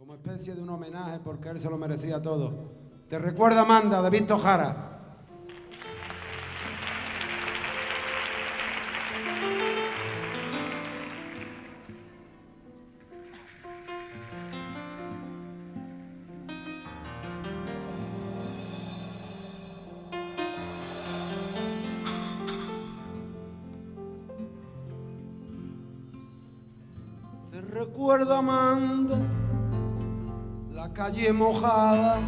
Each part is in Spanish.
como especie de un homenaje porque él se lo merecía todo. Te recuerda Amanda de Víctor Jara. Te recuerda Amanda calle mojada,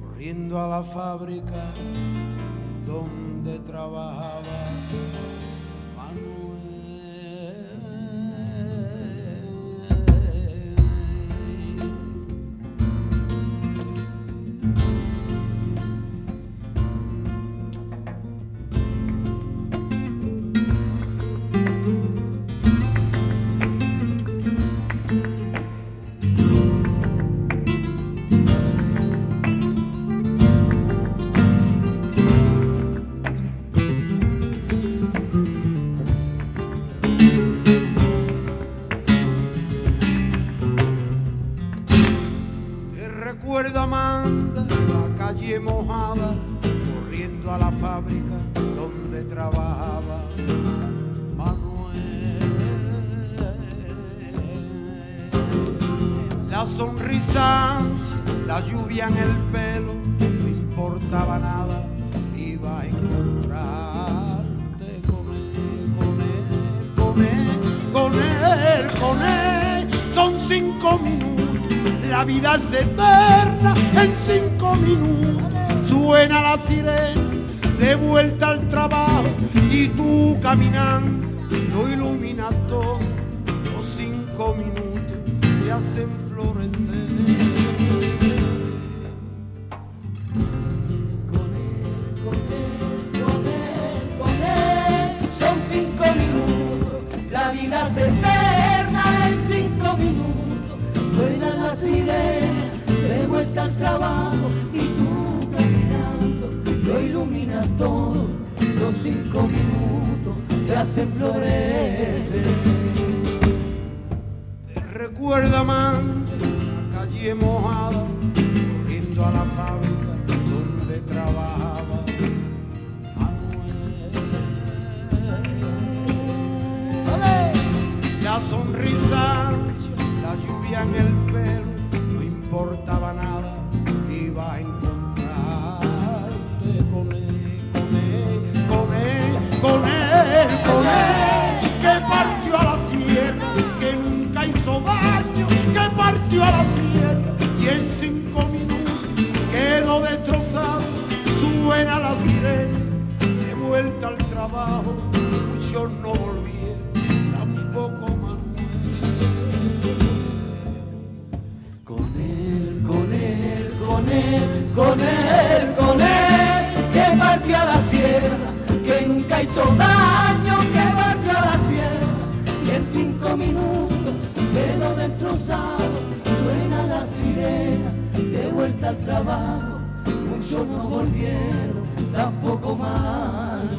corriendo a la fábrica donde trabajaba mojada, corriendo a la fábrica donde trabajaba Manuel. La sonrisa, la lluvia en el pelo, no importaba nada, iba a encontrarte con con él, con él, con él, con él. Son cinco minutos, la vida es eterna en cinco minutos. Suena la sirena de vuelta al trabajo y tú caminando lo iluminas todo. Los cinco minutos te hacen florecer. Recuerda Amanda, la calle mojada, corriendo a la fábrica donde trabajaba Manuel. La sonrisa, la lluvia en el pelo, cinco minutos quedó destrozado, suena la sirena, de vuelta al trabajo, muchos no volvieron, tampoco Manuel. Con él, con él, con él, con él, con él, que partió a la sierra, que nunca hizo daño, tampoco Manuel.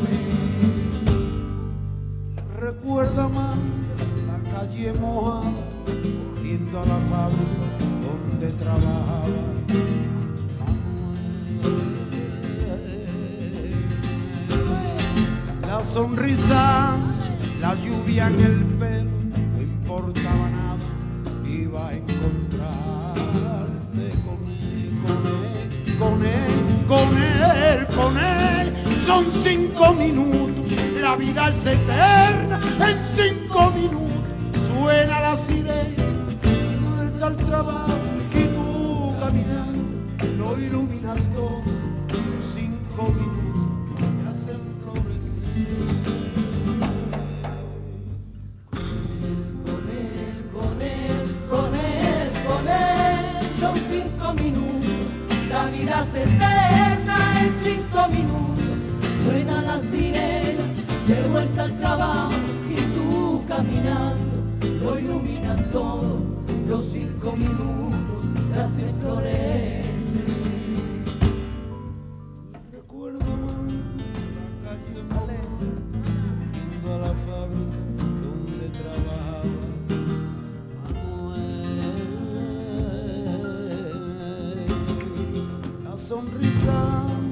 Recuerda Amanda, la calle mojada, corriendo a la fábrica donde trabajaba. La sonrisa, la lluvia en el pelo, no importaba cinco minutos, la vida es eterna en cinco minutos. Suena la sirena, vuelta al trabajo y tú caminando, lo iluminas todo. En cinco minutos te hacen florecer. Son cinco minutos, la vida es eterna en cinco minutos, la sirena de vuelta al trabajo y tú caminando lo iluminas todo, los cinco minutos te hacen florecer. Recuerdo la calle Malena, yendo a la fábrica donde trabajaba Manuel. La sonrisa.